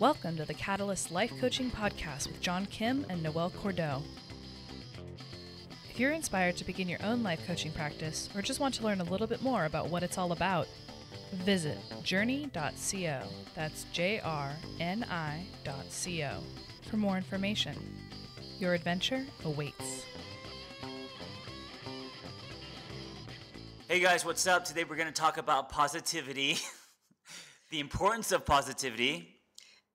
Welcome to the Catalyst Life Coaching Podcast with John Kim and Noelle Cordeaux. If you're inspired to begin your own life coaching practice or just want to learn a little bit more about what it's all about, visit jrni.co. That's J R N I.co for more information. Your adventure awaits. Hey guys, what's up? Today we're going to talk about positivity, the importance of positivity.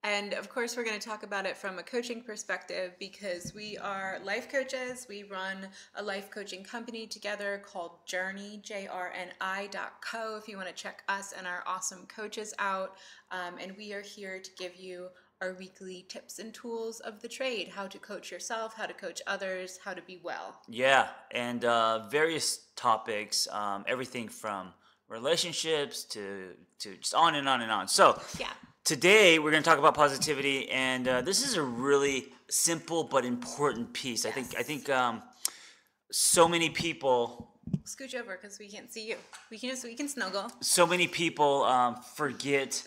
And of course, we're going to talk about it from a coaching perspective because we are life coaches. We run a life coaching company together called JRNI, J R N I dot co. If you want to check us and our awesome coaches out. Um, and we are here to give you our weekly tips and tools of the trade how to coach yourself, how to coach others, how to be well. Yeah, and uh, various topics, um, everything from relationships to, to just on and on and on. So, Yeah. Today we're going to talk about positivity, and uh, this is a really simple but important piece. I think, I think um, so many people Scooch over because we can't see you. We can just we can snuggle. so many people um, forget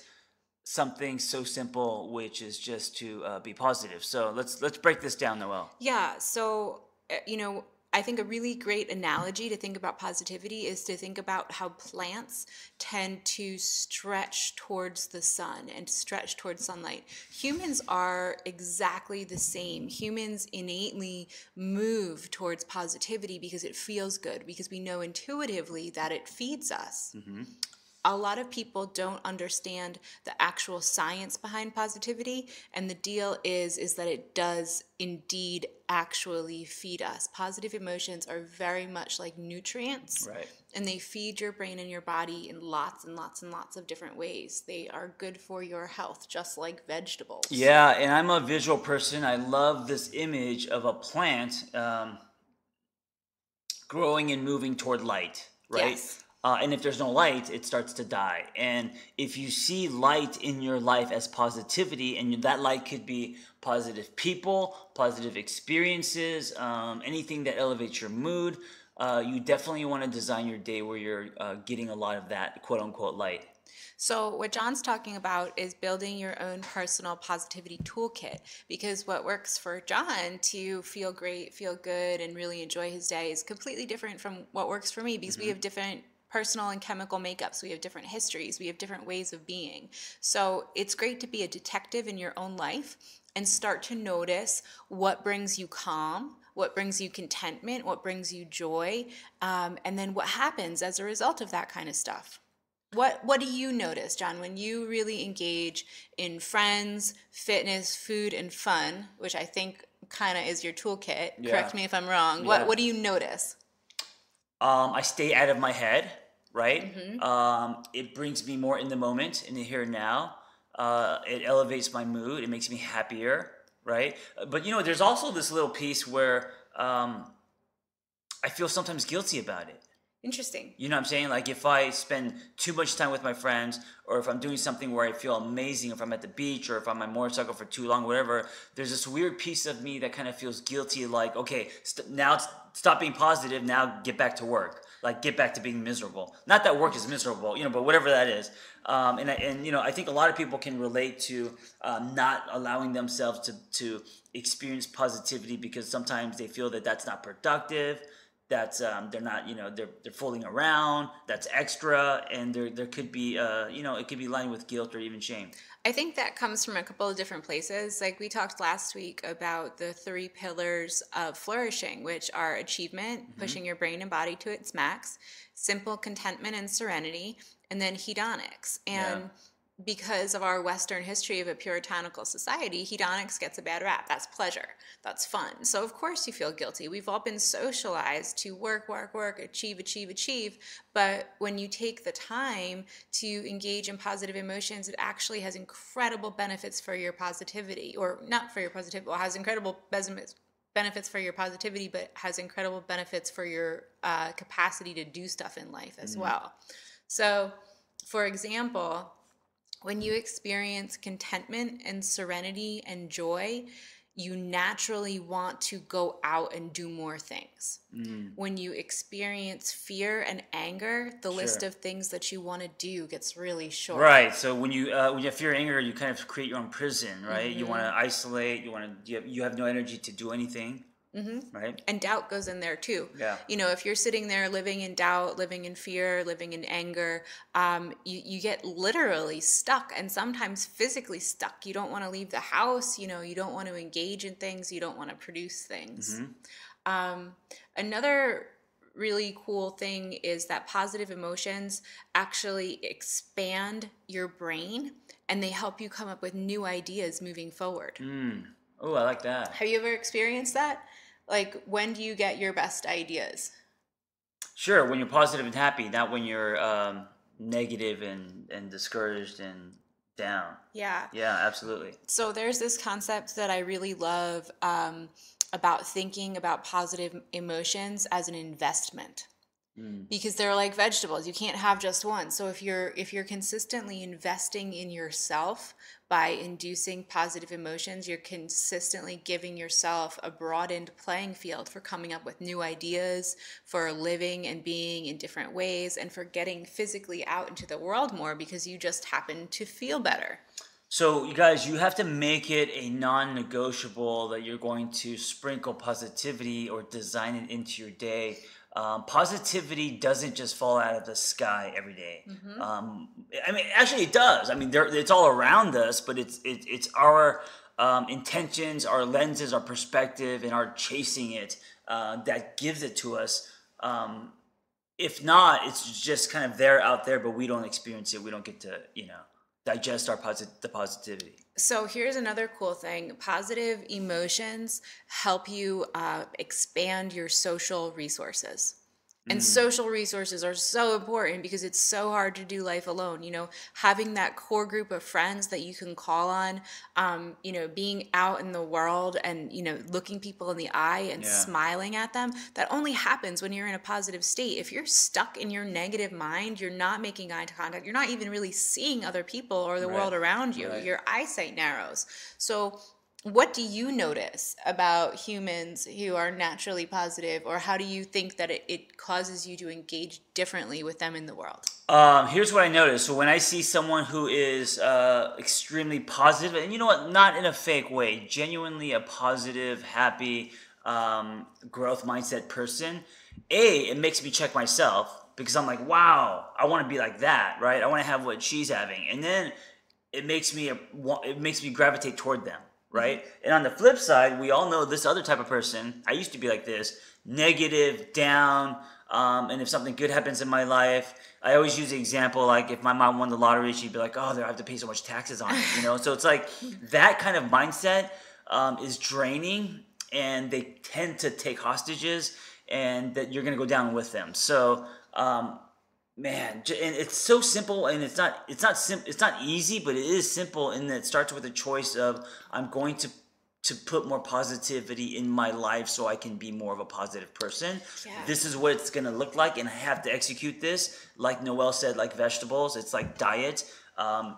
something so simple, which is just to uh, be positive. So let's let's break this down, Noelle. Yeah. So, uh, you know, I think a really great analogy to think about positivity is to think about how plants tend to stretch towards the sun and stretch towards sunlight. Humans are exactly the same. Humans innately move towards positivity because it feels good, because we know intuitively that it feeds us mm-hmm. A lot of people don't understand the actual science behind positivity and the deal is is that it does indeed actually feed us positive emotions are very much like nutrients Right. and they feed your brain and your body in lots and lots and lots of different ways they are good for your health just like vegetables Yeah, and I'm a visual person. I love this image of a plant um, growing and moving toward light, right? Yes. Uh, and if there's no light, it starts to die. And if you see light in your life as positivity, and that light could be positive people, positive experiences, um, anything that elevates your mood, uh, you definitely want to design your day where you're uh, getting a lot of that quote unquote light. So, what John's talking about is building your own personal positivity toolkit because what works for John to feel great, feel good, and really enjoy his day is completely different from what works for me because we have different personal and chemical makeups. We have different histories, we have different ways of being. So, it's great to be a detective in your own life and start to notice what brings you calm. What brings you contentment? What brings you joy? Um, and then what happens as a result of that kind of stuff? What what do you notice, John, when you really engage in friends, fitness, food, and fun, which I think kind of is your toolkit. Yeah. Correct me if I'm wrong. Yeah. What what do you notice? Um, I stay out of my head, right? Mm-hmm. Um, it brings me more in the moment, in the here and now. Uh, it elevates my mood. It makes me happier, right? Uh, But you know, there's also this little piece where um, I feel sometimes guilty about it. Interesting. You know what I'm saying? Like if I spend too much time with my friends, or if I'm doing something where I feel amazing, if I'm at the beach, or if I'm on my motorcycle for too long, whatever, there's this weird piece of me that kind of feels guilty. Like, okay, st- now it's, stop being positive. Now get back to work. Like get back to being miserable. Not that work is miserable, you know, but whatever that is. Um, and I- and you know, I think a lot of people can relate to um, not allowing themselves to to experience positivity because sometimes they feel that that's not productive that's um, they're not you know they're they're fooling around that's extra and there there could be uh you know it could be lined with guilt or even shame I think that comes from a couple of different places. Like we talked last week about the three pillars of flourishing, which are achievement, pushing your brain and body to its max, simple contentment and serenity, and then hedonics. And because of our Western history of a puritanical society, hedonics gets a bad rap. That's pleasure. That's fun. So, of course, you feel guilty. We've all been socialized to work, work, work, achieve, achieve, achieve. But when you take the time to engage in positive emotions, it actually has incredible benefits for your positivity, or not for your positivity, well, has incredible benefits benefits for your positivity, but has incredible benefits for your uh, capacity to do stuff in life as well. So, for example, when you experience contentment and serenity and joy, you naturally want to go out and do more things. Mm. When you experience fear and anger, the list of things that you want to do gets really short. Right. So when you uh, when you have fear and anger, you kind of create your own prison, right? You want to Mm-hmm. isolate. You want to. You have, you have no energy to do anything. Mm-hmm. Right. And doubt goes in there too. Yeah. You know, if you're sitting there living in doubt, living in fear, living in anger, um, you, you get literally stuck and sometimes physically stuck. You don't want to leave the house. You know, you don't want to engage in things. You don't want to produce things. Um, another really cool thing is that positive emotions actually expand your brain and they help you come up with new ideas moving forward. Mm. Oh, I like that. Have you ever experienced that? Like, when do you get your best ideas? Sure. When you're positive and happy, not when you're um, negative and and discouraged and down. Yeah. Yeah, absolutely. So, there's this concept that I really love um, about thinking about positive emotions as an investment. Mm. because they're like vegetables you can't have just one so if you're if you're consistently investing in yourself by inducing positive emotions you're consistently giving yourself a broadened playing field for coming up with new ideas for living and being in different ways and for getting physically out into the world more because you just happen to feel better So, you guys, you have to make it a non negotiable that you're going to sprinkle positivity or design it into your day. Um, positivity doesn't just fall out of the sky every day. Um, I mean, actually, it does. I mean, it's all around us, but it's it, it's our um, intentions, our lenses, our perspective, and our chasing it uh, that gives it to us. Um, if not, it's just kind of there out there, but we don't experience it. We don't get to, you know, digest our posit- the positivity. So here's another cool thing positive emotions help you uh, expand your social resources. And social resources are so important because it's so hard to do life alone. You know, having that core group of friends that you can call on, um, you know, being out in the world and, you know, looking people in the eye and Yeah. smiling at them, that only happens when you're in a positive state. If you're stuck in your negative mind, you're not making eye contact, you're not even really seeing other people or the Right. world around you. Right. Your eyesight narrows. So, what do you notice about humans who are naturally positive, or how do you think that it, it causes you to engage differently with them in the world? Um, here's what I notice. So when I see someone who is uh, extremely positive, and you know what, not in a fake way, genuinely a positive, happy, um, growth mindset person, a it makes me check myself because I'm like, wow, I want to be like that, right? I want to have what she's having, and then it makes me a, it makes me gravitate toward them, right? And on the flip side, we all know this other type of person. I used to be like this, negative, down. Um, and if something good happens in my life, I always use the example like if my mom won the lottery, she'd be like, "Oh, there I have to pay so much taxes on it," you know. So it's like that kind of mindset um, is draining, and they tend to take hostages, and that you're gonna go down with them. So um, man and it's so simple and it's not it's not sim- it's not easy but it is simple and it starts with a choice of i'm going to to put more positivity in my life so i can be more of a positive person. Yeah. this is what it's going to look like and i have to execute this. Like noelle said like vegetables it's like diet. Um,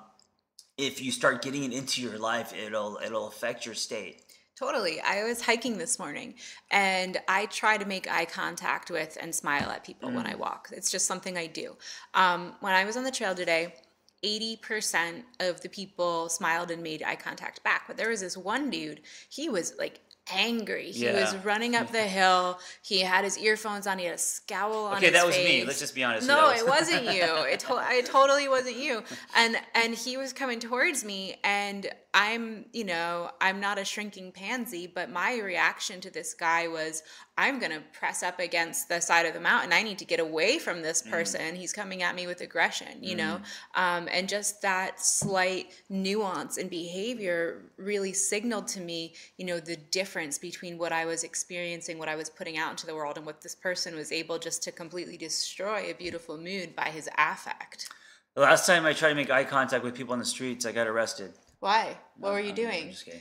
if you start getting it into your life it'll it'll affect your state Totally. I was hiking this morning and I try to make eye contact with and smile at people when I walk. It's just something I do. Um, when I was on the trail today, 80% of the people smiled and made eye contact back. But there was this one dude, he was like angry. He was running up the hill. He had his earphones on. He had a scowl on okay his that was face. me let's just be honest No, was- it wasn't you. It, to- it totally wasn't you. And and he was coming towards me, and I'm, you know, I'm not a shrinking pansy, but my reaction to this guy was, I'm gonna press up against the side of the mountain. I need to get away from this Mm. person. He's coming at me with aggression, you know, um, and just that slight nuance in behavior really signaled to me, you know, the difference between what I was experiencing, what I was putting out into the world, and what this person was able just to completely destroy a beautiful mood by his affect. the last time i tried to make eye contact with people on the streets i got arrested Why? What were you I'm doing? just kidding.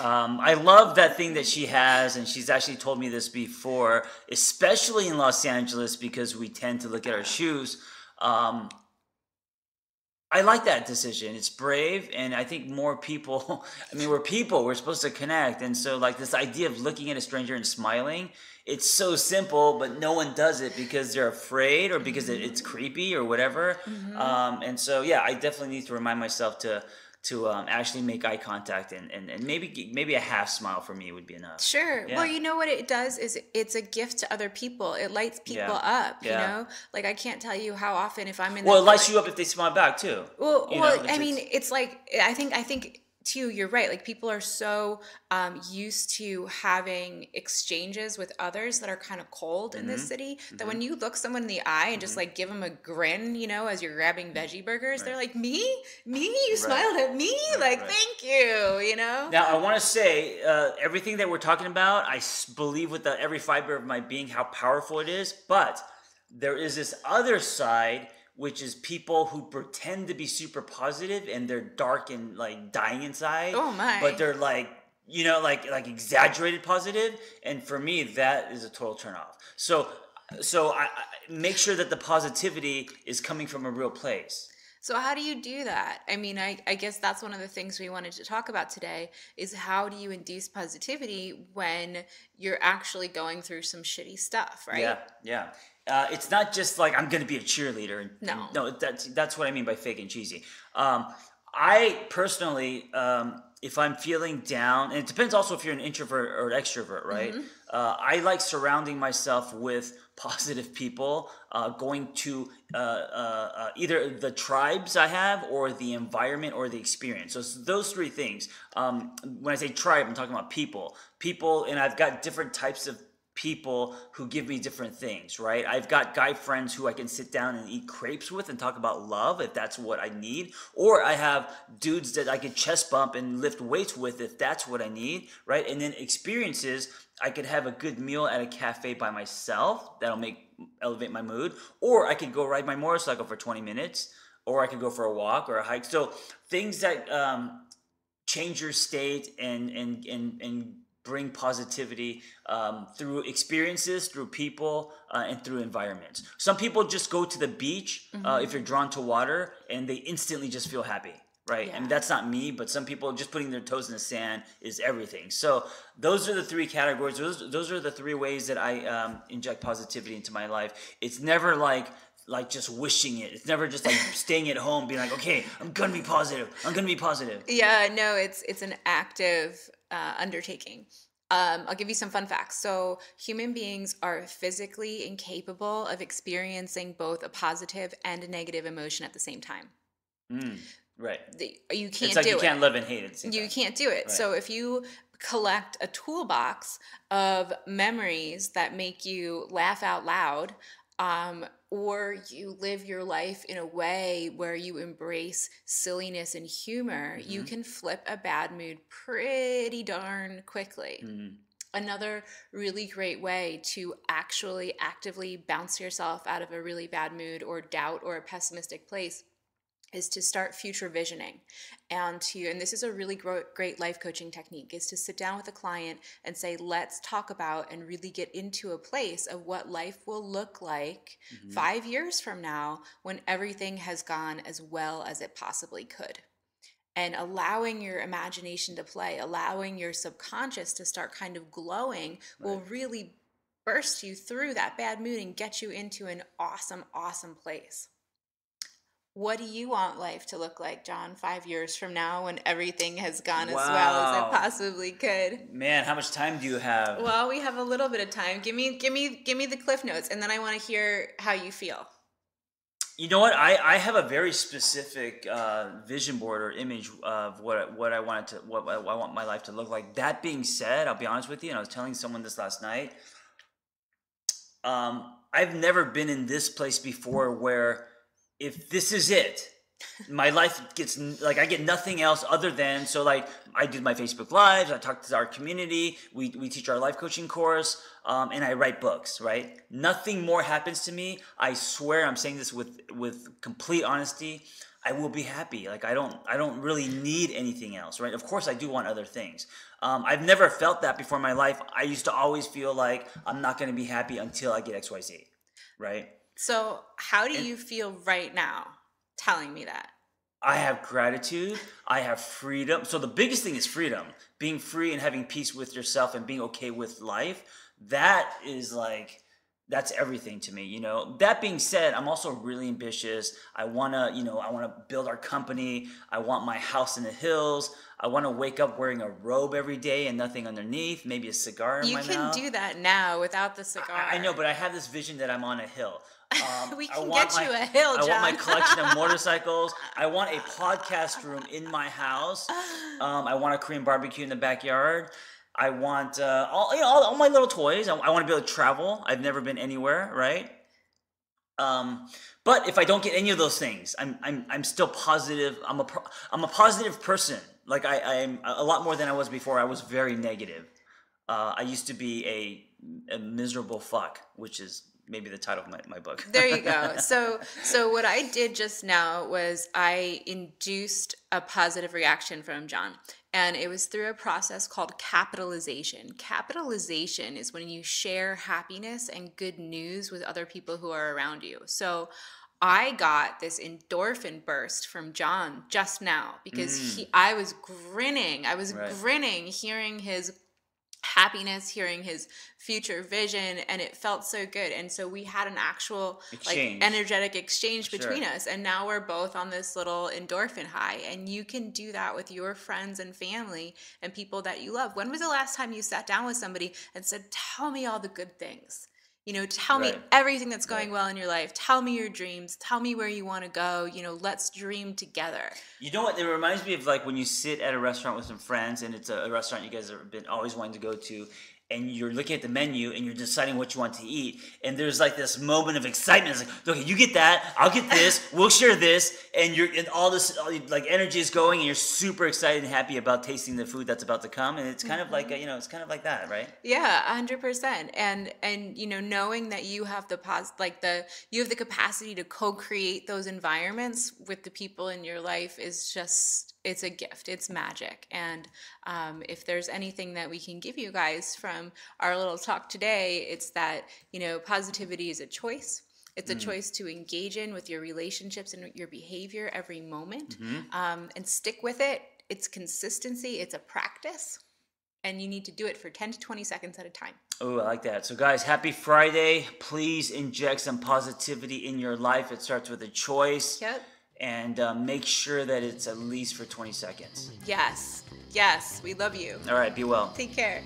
Um, I love that thing that she has, and she's actually told me this before, especially in Los Angeles because we tend to look at our shoes. Um, I like that decision. It's brave, and I think more people. I mean, we're people. We're supposed to connect, and so like this idea of looking at a stranger and smiling. It's so simple, but no one does it because they're afraid or because it, it's creepy or whatever. Mm-hmm. Um, and so, yeah, I definitely need to remind myself to to um, actually make eye contact and, and, and maybe maybe a half smile for me would be enough. Sure. Yeah. Well, you know what it does is it's a gift to other people. It lights people Yeah. up. You Yeah. know, like I can't tell you how often if I'm in. The Well, it lights you up if they smile back too. Well, You know, well, I mean, it's like I think I think too. You're right. Like people are so um, used to having exchanges with others that are kind of cold in Mm-hmm. this city that when you look someone in the eye and just like give them a grin, you know, as you're grabbing veggie burgers, they're like, "Me, me, you smiled at me, like right. thank you," you know. Now, I want to say uh, everything that we're talking about, I believe with the, every fiber of my being how powerful it is. But there is this other side, which is people who pretend to be super positive and they're dark and like dying inside. Oh, my. But they're like, you know, like like exaggerated positive, and for me, that is a total turnoff. So, so I, I make sure that the positivity is coming from a real place. So how do you do that? I mean, I, I guess that's one of the things we wanted to talk about today is how do you induce positivity when you're actually going through some shitty stuff, right? Yeah, yeah. Uh, it's not just like I'm going to be a cheerleader. and- No. no, that's that's what I mean by fake and cheesy. Um, I personally, um, if I'm feeling down, and it depends also if you're an introvert or an extrovert, right? Mm-hmm. Uh, I like surrounding myself with positive people, uh, going to uh, uh, uh, either the tribes I have or the environment or the experience. So it's those three things. Um, when I say tribe, I'm talking about people. People, and I've got different types of people who give me different things, right? I've got guy friends who I can sit down and eat crepes with and talk about love if that's what I need. Or I have dudes that I could chest bump and lift weights with if that's what I need, right? And then experiences, I could have a good meal at a cafe by myself that'll make elevate my mood. Or I could go ride my motorcycle for 20 minutes. Or I could go for a walk or a hike. So things that um, change your state and and and and bring positivity um, through experiences, through people, uh, and through environments. Some people just go to the beach uh, if you're drawn to water, and they instantly just feel happy. Right, I mean that's not me, but some people just putting their toes in the sand is everything. So those are the three categories. Those those are the three ways that I um, inject positivity into my life. It's never like like just wishing it. It's never just like staying at home, being like, okay, I'm gonna be positive. I'm gonna be positive. Yeah, no, it's it's an active uh, undertaking. Um, I'll give you some fun facts. So, human beings are physically incapable of experiencing both a positive and a negative emotion at the same time. Mm, right. The- You can't it's like do you it. can't love and hate at the same you time. can't do it. So if you collect a toolbox of memories that make you laugh out loud, um, or you live your life in a way where you embrace silliness and humor, you Mm-hmm. can flip a bad mood pretty darn quickly. Mm, Another really great way to actually actively bounce yourself out of a really bad mood or doubt or a pessimistic place is to start future visioning and to and this is a really great life coaching technique is to sit down with a client and say let's talk about and really get into a place of what life will look like Mm-hmm. 5 years from now when everything has gone as well as it possibly could. And allowing your imagination to play allowing your subconscious to start kind of glowing will really burst you through that bad mood and get you into an awesome awesome place what do you want life to look like, John, five years from now when everything has gone as well as Wow. it possibly could? Man, how much time do you have? Well, we have a little bit of time. Give me, give me, give me the cliff notes, and then I want to hear how you feel. you know what? I, I have a very specific uh, vision board or image of what what I wanted to what I want my life to look like. That being said, I'll be honest with you, and I was telling someone this last night. Um, I've never been in this place before where if this is it, my life gets like I get nothing else other than so like I do my Facebook lives, I talk to our community, we we teach our life coaching course, um, and I write books. Right, nothing more happens to me. I swear, I'm saying this with with complete honesty. I will be happy. Like I don't I don't really need anything else. Right, of course I do want other things. Um, I've never felt that before in my life. I used to always feel like I'm not going to be happy until I get X Y Z. Right. So, how do you feel right now telling me that? I have gratitude. I have freedom. So the biggest thing is freedom. Being free and having peace with yourself and being okay with life. That is like that's everything to me you know that being said i'm also really ambitious i want to you know i want to build our company i want my house in the hills i want to wake up wearing a robe every day and nothing underneath maybe a cigar in you can mouth do that now without the cigar. I, I know but i have this vision that i'm on a hill um, We I can get you a hill, I want my collection of motorcycles. I want a podcast room in my house. Um, I want a Korean barbecue in the backyard. I want uh, all you know all, all my little toys. I, I want to be able to travel. I've never been anywhere, right? Um, but if I don't get any of those things, I'm I'm I'm still positive. I'm a pro- I'm a positive person. Like I I'm a lot more than I was before. I was very negative. Uh, I used to be a, a miserable fuck, which is maybe the title of my, my book. there you go. So so what I did just now was I induced a positive reaction from John. And it was through a process called capitalization. Capitalization is when you share happiness and good news with other people who are around you. So I got this endorphin burst from John just now because he mm. I was grinning. I was Right. grinning hearing his happiness hearing his future vision and it felt so good and so we had an actual Exchange. like energetic exchange Sure. between us and now we're both on this little endorphin high and you can do that with your friends and family and people that you love when was the last time you sat down with somebody and said tell me all the good things you know tell me everything that's going Right. well in your life. Tell me your dreams. Tell me where you want to go. You know let's dream together. You know what? It reminds me of like when you sit at a restaurant with some friends, and it's a, a restaurant you guys have been always wanting to go to, and you're looking at the menu and you're deciding what you want to eat, and there's like this moment of excitement. It's like, okay, you get that, I'll get this, we'll share this, and you're and all this all, like energy is going, and you're super excited and happy about tasting the food that's about to come, and it's kind of like a, mm-hmm. you know, it's kind of like that, right? Yeah, a hundred percent. And and you know, knowing that you have the pos like the you have the capacity to co-create those environments with the people in your life is just it's a gift. It's magic. And um, if there's anything that we can give you guys from our little talk today, it's that you know positivity is a choice. It's a choice to engage in with your relationships and your behavior every moment, um, and stick with it. It's consistency. It's a practice and you need to do it for 10 to 20 seconds at a time. Oh, I like that. So, guys, happy Friday. Please inject some positivity in your life. It starts with a choice. Yep. And uh, make sure that it's at least for 20 seconds. Yes. Yes. We love you. All right, be well. Take care.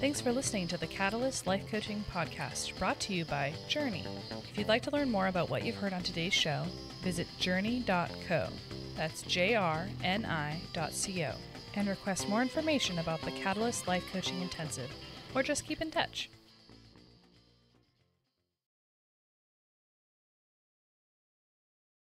Thanks for listening to the Catalyst Life Coaching Podcast, brought to you by JRNI. If you'd like to learn more about what you've heard on today's show, visit jrni.co. That's J R N I dot C O. And request more information about the Catalyst Life Coaching Intensive, or just keep in touch.